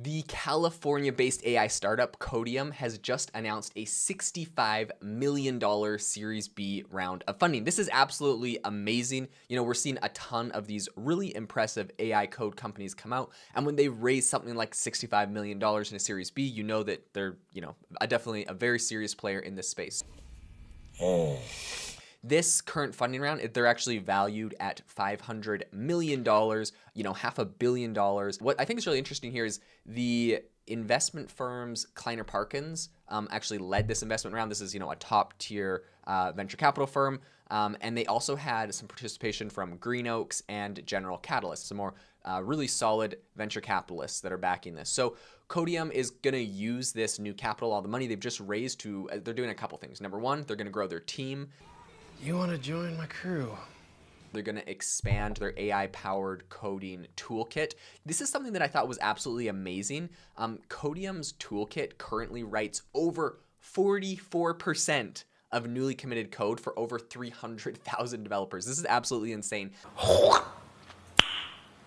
The California based AI startup Codeium has just announced a $65 million Series B round of funding. This is absolutely amazing. You know, we're seeing a ton of these really impressive AI code companies come out. And when they raise something like $65 million in a Series B, you know that they're, you know, definitely a very serious player in this space. Oh. This current funding round, they're actually valued at $500 million, you know, half a billion dollars. What I think is really interesting here is the investment firms Kleiner Perkins um, actually led this investment round. This is, you know, a top tier uh, venture capital firm. Um, and they also had some participation from Greenoaks and General Catalyst, some more uh, really solid venture capitalists that are backing this. So Codeium is going to use this new capital, all the money they've just raised to, uh, they're doing a couple things. Number one, they're going to grow their team. You want to join my crew? They're going to expand their AI powered coding toolkit. This is something that I thought was absolutely amazing. Um, Codeium's toolkit currently writes over 44% of newly committed code for over 300,000 developers. This is absolutely insane.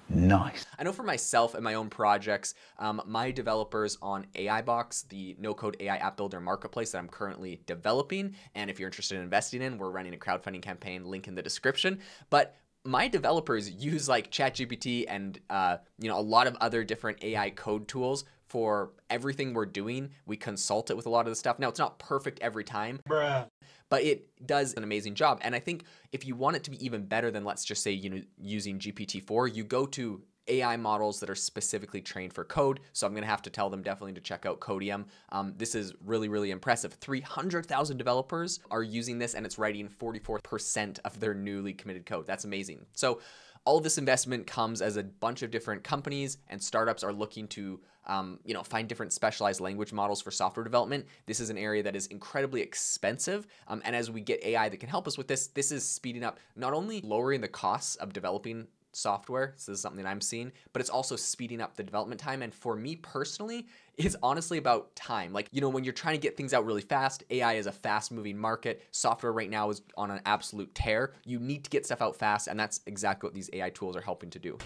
Nice. I know for myself and my own projects, um, my developers on AI Box, the no code AI app builder marketplace that I'm currently developing, and if you're interested in investing in, we're running a crowdfunding campaign, link in the description. But my developers use like ChatGPT and uh, you know a lot of other different AI code tools for everything we're doing. We consult it with a lot of the stuff. Now it's not perfect every time. Bruh but it does an amazing job. And I think if you want it to be even better than let's just say you know using GPT-4, you go to AI models that are specifically trained for code. So I'm going to have to tell them definitely to check out Codeium. Um, this is really, really impressive. 300,000 developers are using this and it's writing 44% of their newly committed code. That's amazing. So all this investment comes as a bunch of different companies and startups are looking to um, you know find different specialized language models for software development this is an area that is incredibly expensive um, and as we get ai that can help us with this this is speeding up not only lowering the costs of developing software. So this is something I'm seeing, but it's also speeding up the development time. And for me personally, it's honestly about time. Like, you know, when you're trying to get things out really fast, AI is a fast moving market. Software right now is on an absolute tear. You need to get stuff out fast. And that's exactly what these AI tools are helping to do.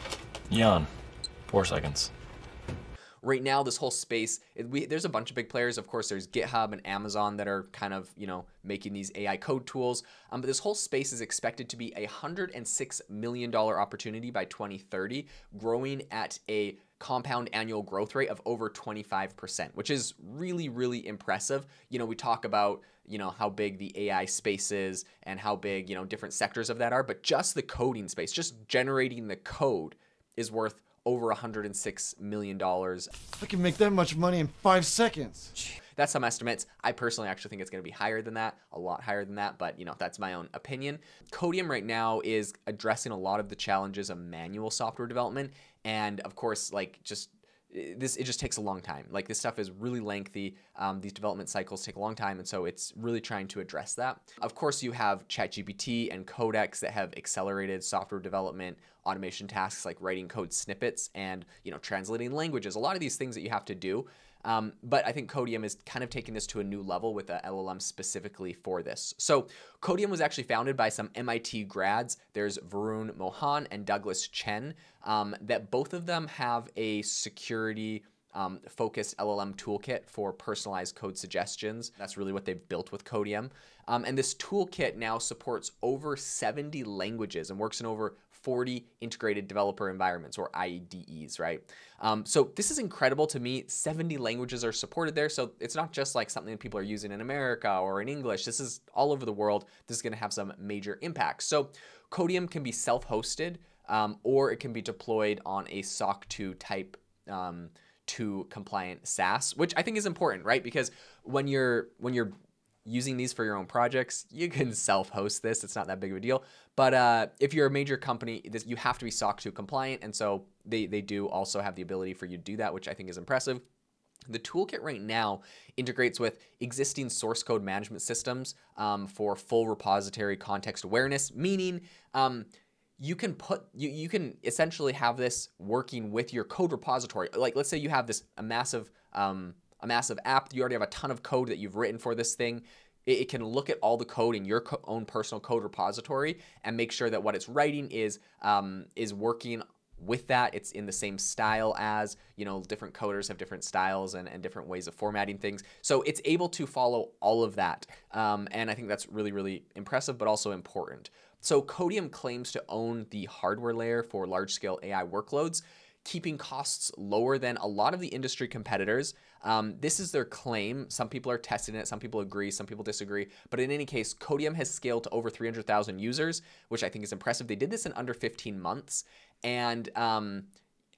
Yan, four seconds right now this whole space it, we, there's a bunch of big players of course there's github and amazon that are kind of you know making these ai code tools um, but this whole space is expected to be a 106 million dollar opportunity by 2030 growing at a compound annual growth rate of over 25%, which is really, really impressive. You know, we talk about, you know, how big the AI space is and how big, you know, different sectors of that are, but just the coding space, just generating the code is worth over $106 million. I can make that much money in five seconds. That's some estimates. I personally actually think it's going to be higher than that, a lot higher than that, but you know, that's my own opinion. Codeium right now is addressing a lot of the challenges of manual software development and of course, like just this it just takes a long time. Like this stuff is really lengthy. Um, these development cycles take a long time, and so it's really trying to address that. Of course, you have ChatGPT and Codex that have accelerated software development automation tasks like writing code snippets and you know translating languages. A lot of these things that you have to do. Um, but I think Codeium is kind of taking this to a new level with a LLM specifically for this. So Codeium was actually founded by some MIT grads. There's Varun Mohan and Douglas Chen, um, that both of them have a security um, focused LLM toolkit for personalized code suggestions. That's really what they've built with Codeium. Um, and this toolkit now supports over 70 languages and works in over 40 integrated developer environments or IDEs, right? Um, so this is incredible to me. 70 languages are supported there. So it's not just like something that people are using in America or in English. This is all over the world. This is going to have some major impacts. So Codeium can be self-hosted um, or it can be deployed on a SOC 2 type um, 2 compliant SaaS, which I think is important, right? Because when you're when you're using these for your own projects, you can self-host this. It's not that big of a deal. But uh, if you're a major company, this, you have to be SOC 2 compliant, and so they they do also have the ability for you to do that, which I think is impressive. The toolkit right now integrates with existing source code management systems um, for full repository context awareness, meaning um, you can put you, you can essentially have this working with your code repository. Like let's say you have this a massive um, a massive app. You already have a ton of code that you've written for this thing. It, it can look at all the code in your co- own personal code repository and make sure that what it's writing is um, is working with that. It's in the same style as, you know, different coders have different styles and, and different ways of formatting things. So it's able to follow all of that. Um, and I think that's really, really impressive, but also important. So Codeium claims to own the hardware layer for large scale AI workloads keeping costs lower than a lot of the industry competitors. Um, this is their claim. Some people are testing it, some people agree, some people disagree. But in any case, Codeium has scaled to over 300,000 users, which I think is impressive. They did this in under 15 months. And um,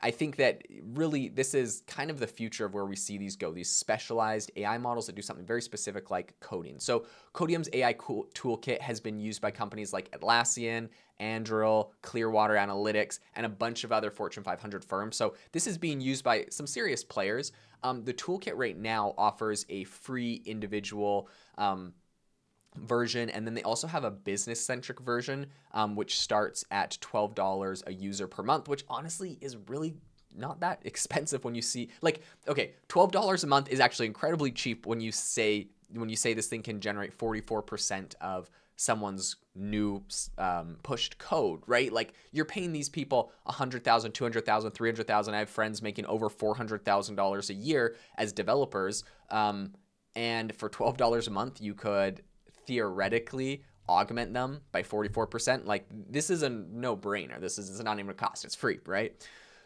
I think that really this is kind of the future of where we see these go, these specialized AI models that do something very specific like coding. So Codeium's AI toolkit has been used by companies like Atlassian, Anduril, Clearwater Analytics, and a bunch of other Fortune 500 firms. So this is being used by some serious players. Um, the toolkit right now offers a free individual um, version and then they also have a business centric version um, which starts at $12 a user per month which honestly is really not that expensive when you see like okay $12 a month is actually incredibly cheap when you say when you say this thing can generate 44% of someone's new um, pushed code, right? Like you're paying these people 100,000, 200,000, 300,000. I have friends making over $400,000 a year as developers. Um, and for $12 a month, you could theoretically augment them by 44%, like this is a no brainer. This is not even a cost, it's free, right?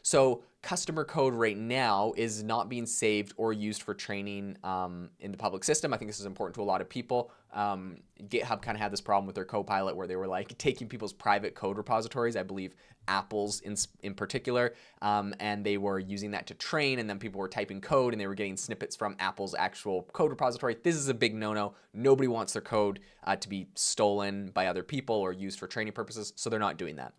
So customer code right now is not being saved or used for training um, in the public system. I think this is important to a lot of people. Um, GitHub kind of had this problem with their Copilot where they were like taking people's private code repositories, I believe Apple's in, in particular, um, and they were using that to train, and then people were typing code and they were getting snippets from Apple's actual code repository. This is a big no-no. Nobody wants their code uh, to be stolen by other people or used for training purposes, so they're not doing that.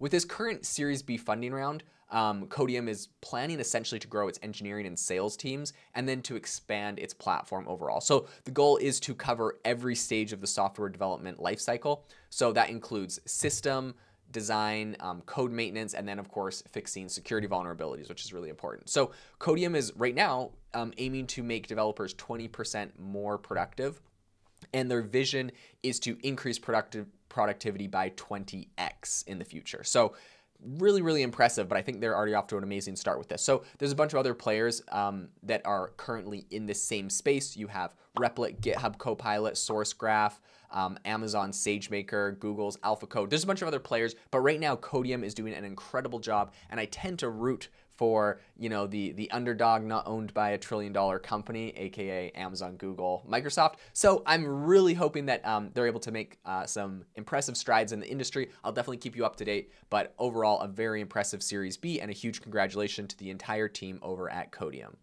With this current Series B funding round, um, Codeium is planning essentially to grow its engineering and sales teams and then to expand its platform overall. So the goal is to cover every stage of the software development lifecycle. So that includes system, design, um, code maintenance, and then of course fixing security vulnerabilities, which is really important. So Codeium is right now um, aiming to make developers 20% more productive, and their vision is to increase productive productivity by 20x in the future. So really, really impressive, but I think they're already off to an amazing start with this. So there's a bunch of other players um, that are currently in this same space. You have Replit, GitHub Copilot, SourceGraph, um, Amazon SageMaker, Google's AlphaCode. There's a bunch of other players, but right now Codeium is doing an incredible job, and I tend to root for you know the the underdog not owned by a trillion dollar company aka amazon google microsoft. So i'm really hoping that um, they're able to make uh, some impressive strides in the industry. I'll definitely keep you up to date but overall a very impressive series b and a huge congratulations to the entire team over at codeium